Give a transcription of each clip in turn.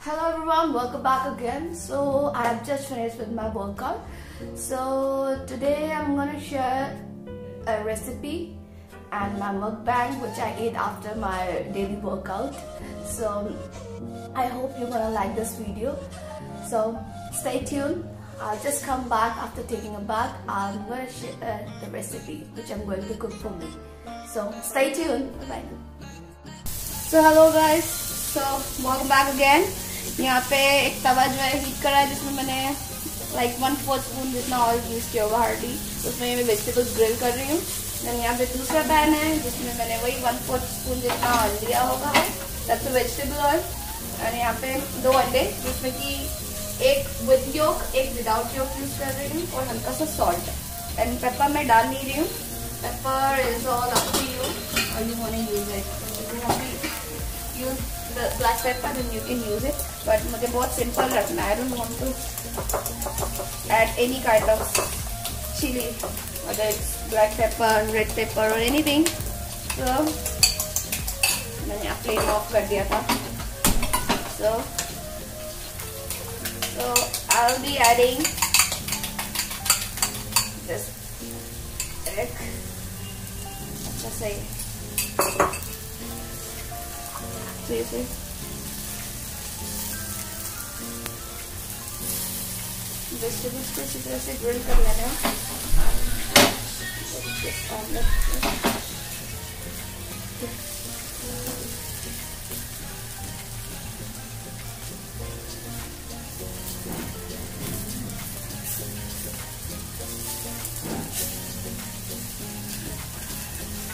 Hello everyone, welcome back again. So I have just finished with my workout. So today I'm gonna share a recipe and my mukbang which I ate after my daily workout. So I hope you're gonna like this video. So stay tuned. I'll just come back after taking a bath. I'm gonna share uh, the recipe which I'm going to cook for me. So stay tuned. Bye. So hello guys. So welcome back again. यहाँ पे एक तवा जो है heat करा है, जिसमें मैंने like one fourth spoon जितना ऑयल यूज़ किया होगा हार्डली उसमें मैं वेजिटेबल्स ग्रिल कर रही हूँ। देन यहाँ पे दूसरा पैन है, जिसमें मैंने वही वन फोर्थ स्पून जितना ऑयल लिया होगा दैट्स वेजिटेबल ऑयल और यहाँ पे दो अंडे, जिसमें कि एक विद योक एक विदाउट योक यूज़ कर रही हूँ, और हल्का सा सॉल्ट एंड पेपर मैं डाल नहीं रही हूँ। Pepper is all up to you और you want use it use black pepper and you can use it but मुझे बहुत सिंपल रखना I don't to add any kind of chili other black pepper red pepper और anything so मैंने आप plain off कर दिया था। So so I be adding this egg अच्छा सही see, see. वेजिटेबल्स को इसी तरह से ग्रिल कर लेना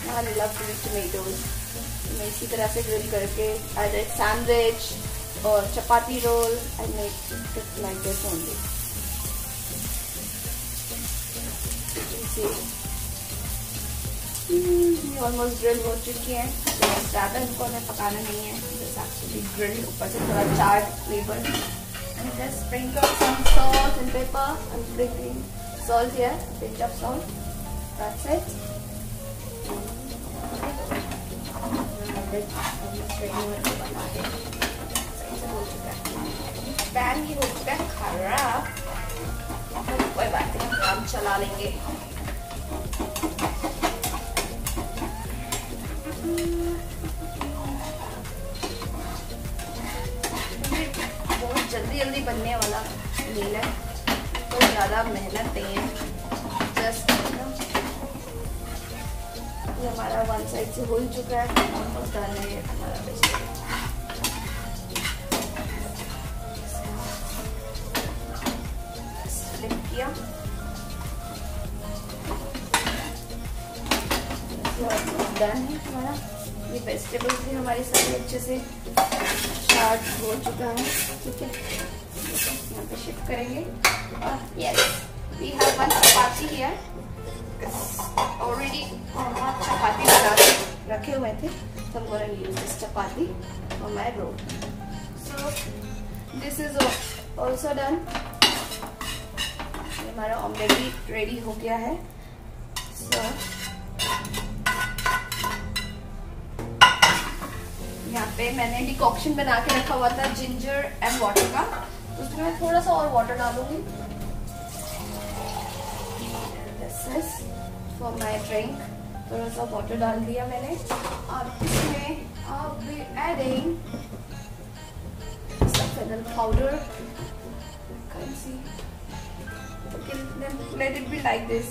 I love eat tomatoes. मैं इसी तरह से ग्रिल करके either सैंडविच और chapati roll I make it like this only almost grill हो चुकी है। ज़्यादा इनको हमें पकाना नहीं है। जैसे एक्चुअली ग्रिल ऊपर से थोड़ा चाट फ्लेवर and. पैन ही हो है खराब कोई बात नहीं काम चला लेंगे बहुत जल्दी जल्दी बनने वाला मील है। तो ज़्यादा मेहनत नहीं है। जस्ट ये हमारा वन साइड से हो चुका है। किया। डन है हमारा। ये वेजिटेबल्स भी हमारी सारी अच्छे से चार्ट हो चुका है। ठीक है। यहाँ पे शिफ्ट करेंगे। और yes we have one chapati here already हम चपाती बना रखे हुए थे। तो हम गोना यूज़ दिस चपाती और my roll so this is also done हमारा ऑमलेट भी रेडी हो गया है। सो यहाँ पे मैंने डिकॉक्शन बना के रखा हुआ था जिंजर एंड वाटर का। तो उसमें मैं थोड़ा सा और वाटर डालूँगी। फॉर माई ड्रिंक थोड़ा सा वाटर डाल दिया मैंने। और इसमें भी adding fennel powder okay then let it be like this.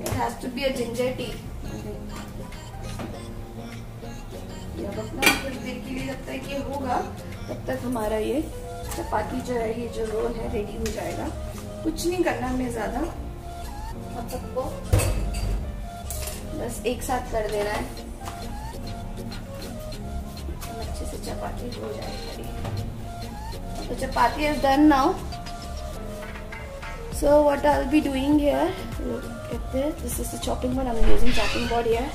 It has to be a ginger tea. जब अपना कुछ देर के लिए जब तक ये होगा, तब तक हमारा ये चपाती जो है, ये जो रोल है रेडी हो जाएगा। कुछ नहीं करना हमें ज़्यादा। हम सबको बस एक साथ कर देना है। अच्छे से चपाती हो जाएगी। तो chapati is done now. So what I'll be doing here look at this this is the chopping board I'm using chopping board here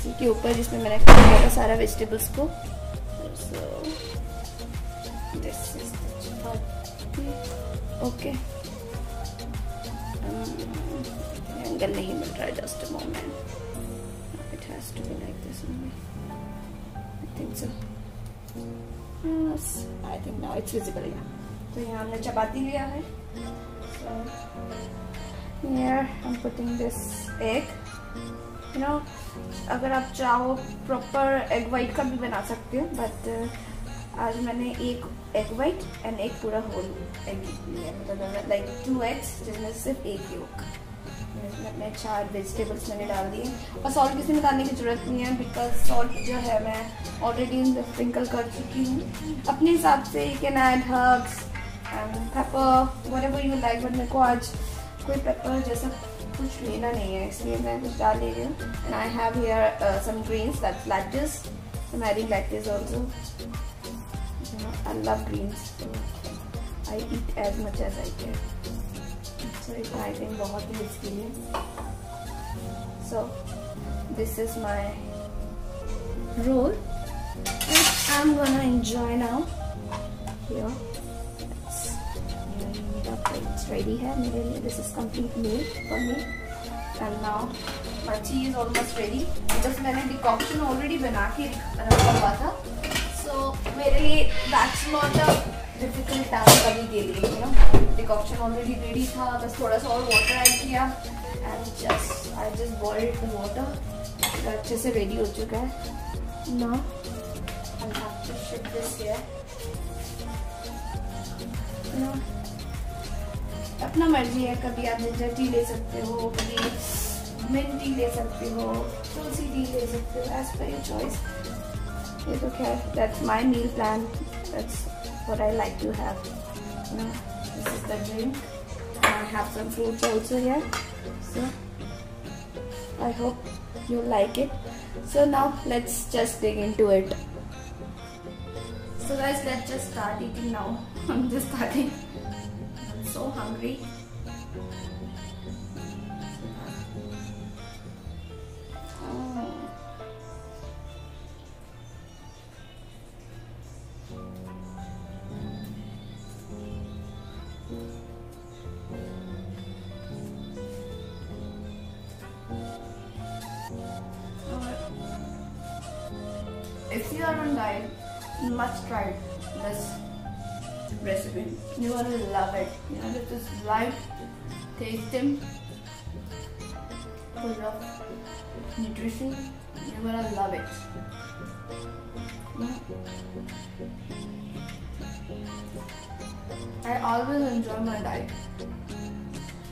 इसके ऊपर जिसमें मैंने किया था सारा वेजिटेबल्स को so this is okay angle नहीं मिल रहा है just a moment it has to be like this only I think so I think now it's visible या तो यहाँ हमने चपाती लिया है here I'm putting this egg. You know, अगर आप चाहो प्रॉपर एग वाइट का भी बना सकते हो बट आज मैंने एक एग वाइट एंड एक पूरा होल एग लिया मतलब लाइक टू एग्स जिसमें सिर्फ़ एक योग अपने चार वेजिटेबल्स मैंने डाल दिए और सॉल्ट किसी में डालने की ज़रूरत नहीं है बिकॉज़ सॉल्ट जो है, मैं ऑलरेडी स्प्रिंकल कर चुकी हूँ। अपने हिसाब से can add herbs and paper whatever you like but मेरे को आज कोई पेपर जैसा कुछ लेना नहीं है इसलिए मैं कुछ डाल ले रही हूँ and I have here some greens that's lettuce I'm adding lettuce also you know, I love greens so I eat as much as I can so it's I think बहुत ही इसके लिए so this is my roll which I'm gonna enjoy now here Ready है, मेरे लिए this is complete made for me and now मच्छी is almost ready just मैंने decoction already बना के रखा हुआ था सो मेरे लिए that's not a difficult task अभी के लिए you know decoction already ready था, बस थोड़ा सा और वाटर ऐड किया and just I just boil the water अच्छे से रेडी हो चुका है. ना I have to shift this here अपना मर्ज़ी है कभी आप जिंजर टी ले सकते हो कभी मिन टी ले सकते हो तुलसी टी ले सकते हो एज पर योर चॉइस ये तो खैर that's my meal plan that's what I like to have this it so now let's just dig in to it So guys, so hungry. Oh. oh if you are on diet, you must try this You're gonna love it. You know, this is light, tasty, full of nutrition. You're gonna love it. I always enjoy my diet.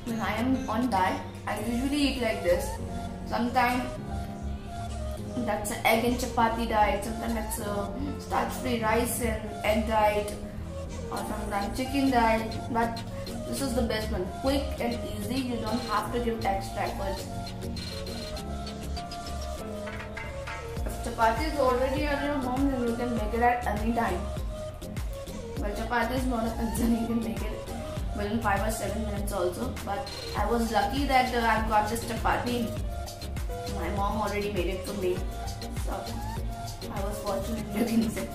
When I am on diet, I usually eat like this. Sometimes that's an egg and chapati diet, sometimes it's a starch-free rice and egg diet, or sometimes chicken diet. But this is the best one. Quick and easy, you don't have to give extra efforts. If chapati is already on your home, then you can make it at any time. But chapati is not a concern, you can make it within 5 or 7 minutes also. But I was lucky that uh, I've got this chapati. My mom already made it for me. So I was fortunate can say.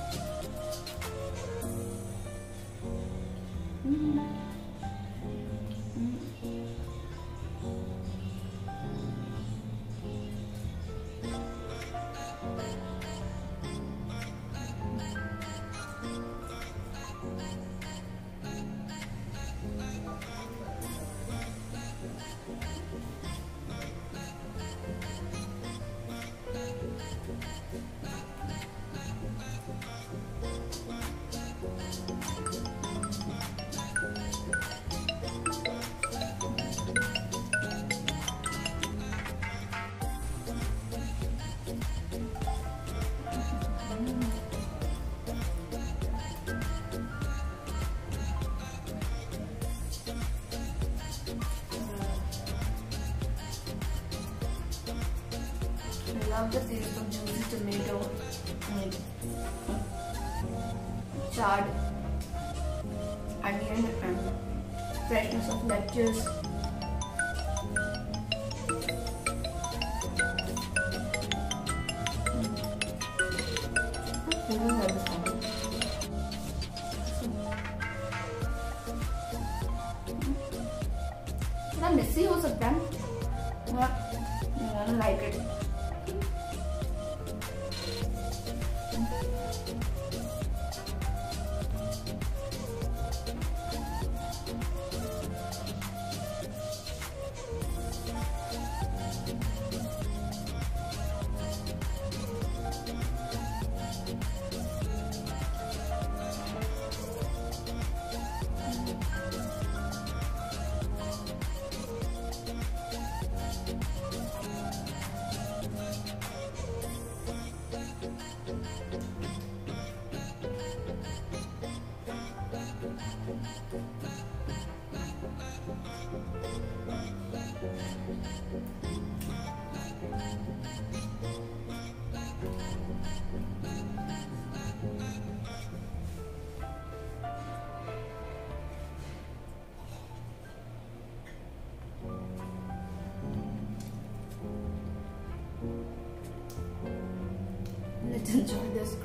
Love the taste of juicy tomato and charred onion and freshness of lettuce. थोड़ा मिस्सी हो सकता है like it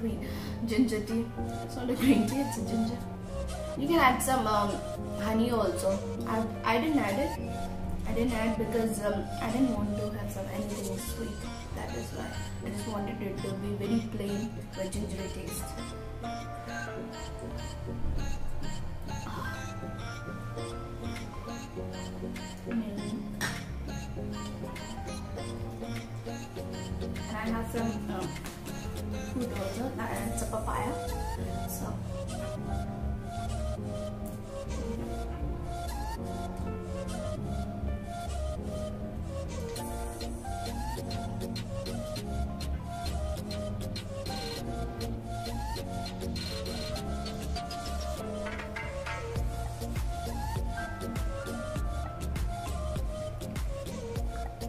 green ginger tea. It's not a green tea, it's a ginger. You can add some um, honey also. I, I didn't add it. I didn't add because um, I didn't want to have some anything sweet. That is why I just wanted it to be very plain with gingery taste. Papaya. So.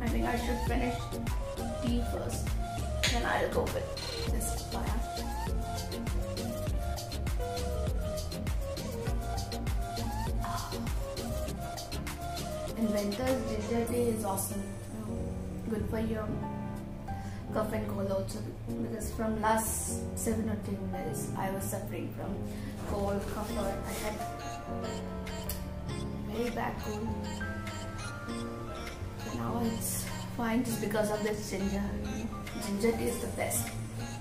I think I should finish tea first. Then I'll go with this In winters, ginger tea is awesome. Good for your cough and cold also. Because from last seven or ten days, I was suffering from cold, cough, or I had very bad cold. Now it's fine just because of this ginger. Ginger tea is the best.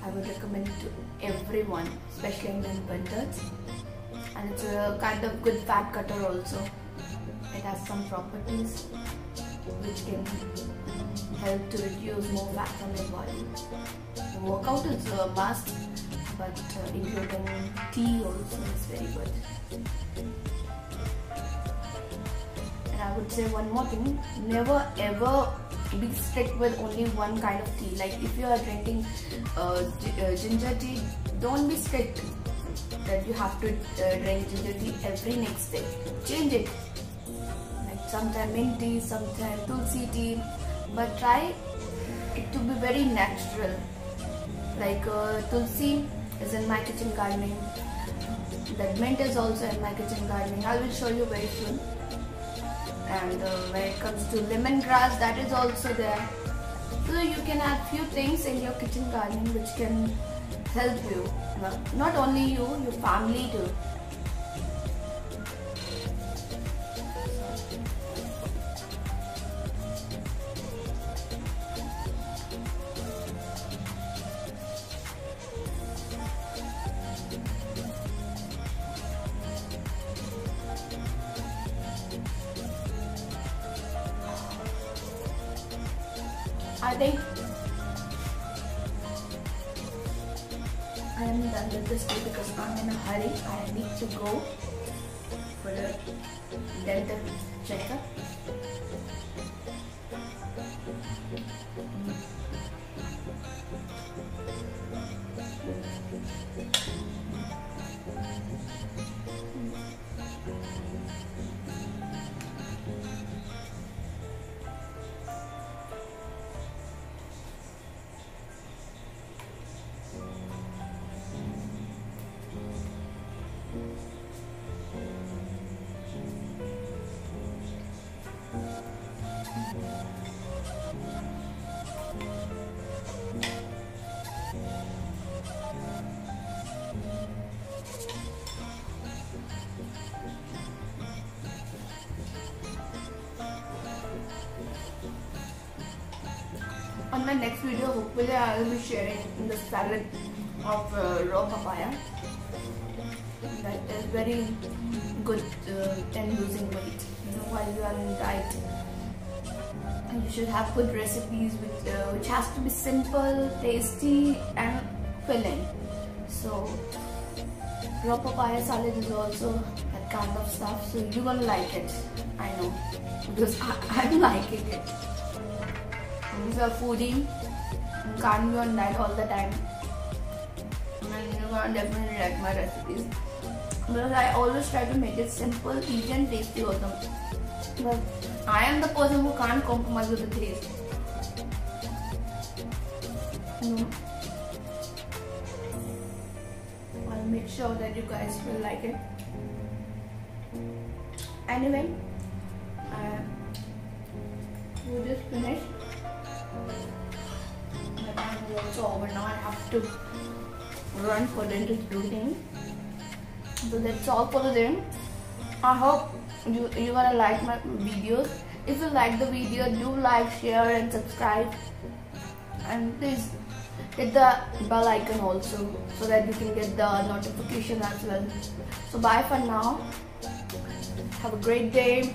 I would recommend it to everyone, especially in winters. And it's a kind of good fat cutter also. Has some properties which can help to reduce more fat from your body. Workout is a must, but uh, including tea also is very good. And I would say one more thing never ever be strict with only one kind of tea. Like if you are drinking uh, uh, ginger tea, don't be strict that you have to uh, drink ginger tea every next day. Change it. Like sometime mint tea, sometime tulsi tea, but try it to be very natural. Like uh, tulsi is in my kitchen gardening. That mint is also in my kitchen gardening. I will show you very soon and uh, when it comes to lemongrass that is also there so you can add few things in your kitchen gardening which can help you not only you your family too I think I am done with this day because I'm in a hurry. I need to go for a dental checkup. My next video, hopefully, I will be sharing the salad of uh, raw papaya. That is very good uh, in losing weight. You know, while you are in diet, and you should have good recipes which uh, which has to be simple, tasty, and filling. So, raw papaya salad is also that kind of stuff. So you're gonna like it. I know because I, I'm liking it. If you're a foodie, you can't be on diet all the time. And you're definitely like my recipes. because I always try to make it simple, easy and tasty also. But I am the person who can't compromise with the taste. Mm. I'll make sure that you guys will like it. Anyway, over now. I have to run for dentist routine. So that's all for the day. I hope you you gonna like my videos. If you like the video, do like, share, and subscribe. And please hit the bell icon also so that you can get the notification as well. So bye for now. Have a great day.